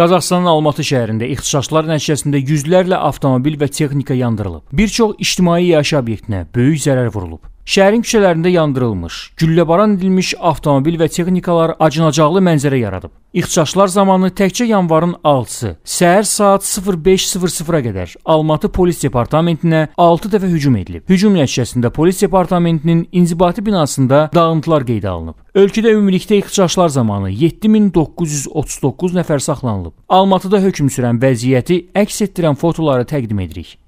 Qazaxıstanın Almatı şəhərində ixtişaşlar nəticəsində yüzlərlə avtomobil və texnika yandırılıb. Bir çox ictimai yaşayış obyektinə böyük zərər vurulub. Şəhərin küçələrində yandırılmış, gülləbaran edilmiş avtomobil və texnikalar acınacaqlı mənzərə yaradıb. İxtişaşlar zamanı təkcə yanvarın 6-sı səhər saat 05:00-a qədər Almatı polis departamentinə 6 dəfə hücum edilib. Hücum nəticəsində polis departamentinin inzibati binasında dağıntılar qeydə alınıb. Ölkədə ümumilikdə ixtişaşlar zamanı 7939 nəfər saxlanılıb. Almatıda hökm sürən vəziyyəti əks etdirən fotoları təqdim edirik.